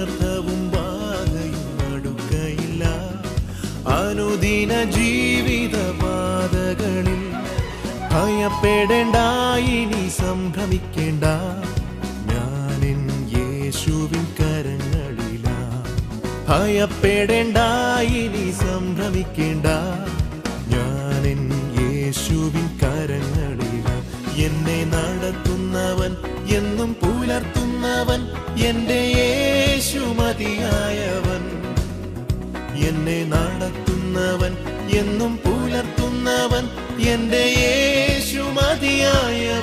അനർത്ഥവും ബാധയും അടുക്കയില്ല. അനുദിന ജീവിത പാതകളിൽ ഭയപ്പെടേണ്ട ഇനി സംഭ്രമിക്കേണ്ട. ഞാനിൻ യേശുവിൻ കരങ്ങളില. ഭയപ്പെടേണ്ട ഇനി സംഭ്രമിക്കേണ്ട. ഞാനിൻ യേശുവിൻ കരങ്ങളില. എന്നെ നടത്തുന്നവൻ എന്നും മതിയായവൻ എന്റെ യേശു മതിയായവൻ. എന്നെ നടത്തുന്നവൻ എന്നും പുലർത്തുന്നവൻ എന്റെ യേശു മതിയായവൻ.